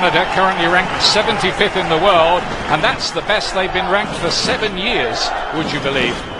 Canada, currently ranked 75th in the world, and that's the best they've been ranked for seven years, would you believe?